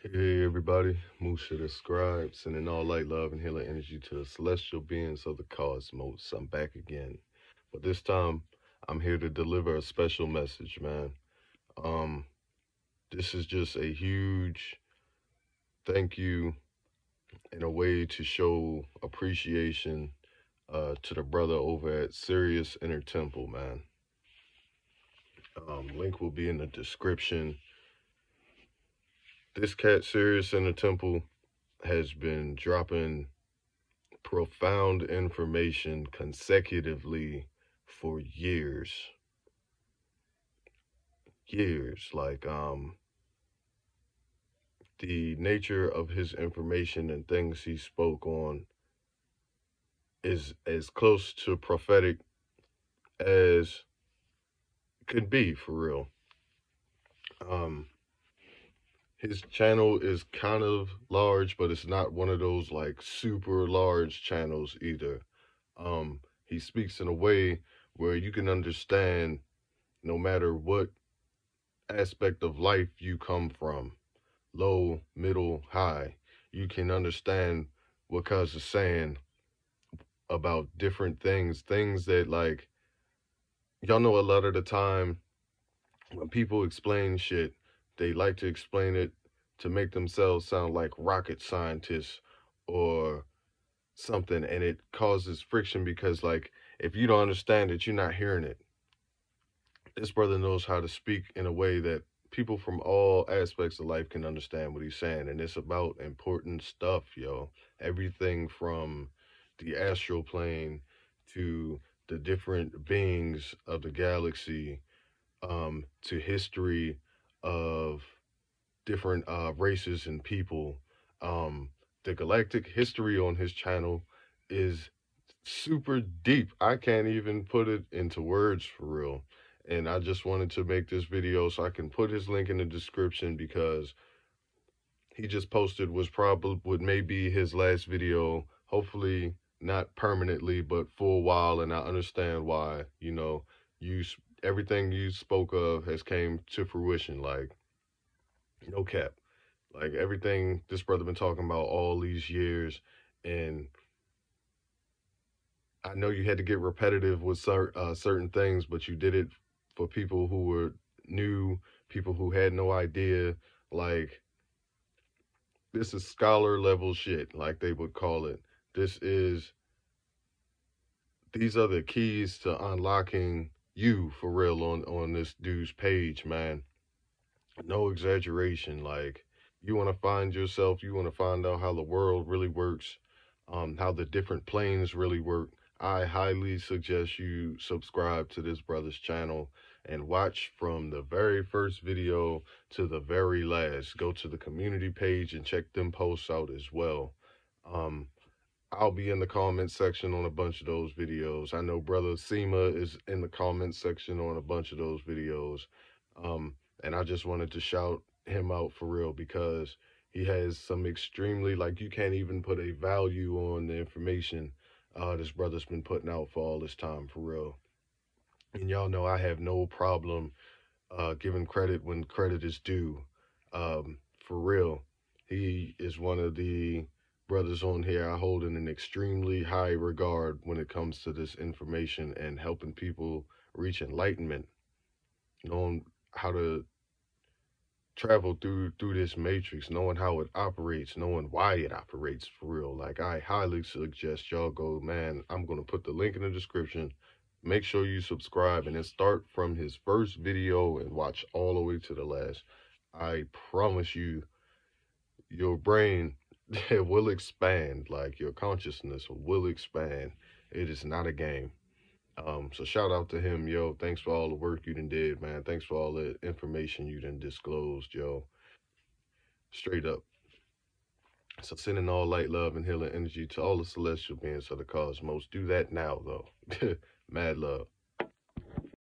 Hey everybody, Musha the Scribe, sending all light, love, and healing energy to the celestial beings of the cosmos. I'm back again. But this time I'm here to deliver a special message, man. Um, this is just a huge thank you in a way to show appreciation uh, to the brother over at Sirius Inner Temple, man. Um, link will be in the description this cat Sirius the Temple has been dropping profound information consecutively for years. Years. Like, um, the nature of his information and things he spoke on is as close to prophetic as could be for real. Um, his channel is kind of large, but it's not one of those like super large channels either. Um, he speaks in a way where you can understand no matter what aspect of life you come from, low, middle, high, you can understand what cuz is saying about different things, things that like y'all know a lot of the time when people explain shit they like to explain it to make themselves sound like rocket scientists or something and it causes friction because like if you don't understand it you're not hearing it. This brother knows how to speak in a way that people from all aspects of life can understand what he's saying and it's about important stuff yo. Everything from the astral plane to the different beings of the galaxy um, to history of different uh, races and people. Um, the galactic history on his channel is super deep. I can't even put it into words for real. And I just wanted to make this video so I can put his link in the description because he just posted was probably would maybe his last video. Hopefully not permanently, but for a while. And I understand why, you know, you everything you spoke of has came to fruition. Like, no cap. Like everything this brother been talking about all these years, and I know you had to get repetitive with cer- uh, certain things, but you did it for people who were new, people who had no idea. Like, this is scholar level shit, like they would call it. This is, these are the keys to unlocking you for real on on this dude's page, man. No exaggeration. Like you want to find yourself, you want to find out how the world really works, um, how the different planes really work. I highly suggest you subscribe to this brother's channel and watch from the very first video to the very last. Go to the community page and check them posts out as well. Um, I'll be in the comment section on a bunch of those videos. I know brother Sema is in the comment section on a bunch of those videos. Um, and I just wanted to shout him out for real because he has some extremely, like you can't even put a value on the information uh, this brother's been putting out for all this time for real. And y'all know I have no problem uh, giving credit when credit is due. Um, for real, he is one of the brothers on here I hold in an extremely high regard when it comes to this information and helping people reach enlightenment, knowing how to travel through through this matrix, knowing how it operates, knowing why it operates for real. Like I highly suggest y'all go, man. I'm gonna put the link in the description. Make sure you subscribe and then start from his first video and watch all the way to the last. I promise you, your brain it will expand like your consciousness will expand. It is not a game. Um so shout out to him yo. Thanks for all the work you done did man. Thanks for all the information you done disclosed yo. Straight up. So sending all light love and healing energy to all the celestial beings of the cosmos. Do that now though. Mad love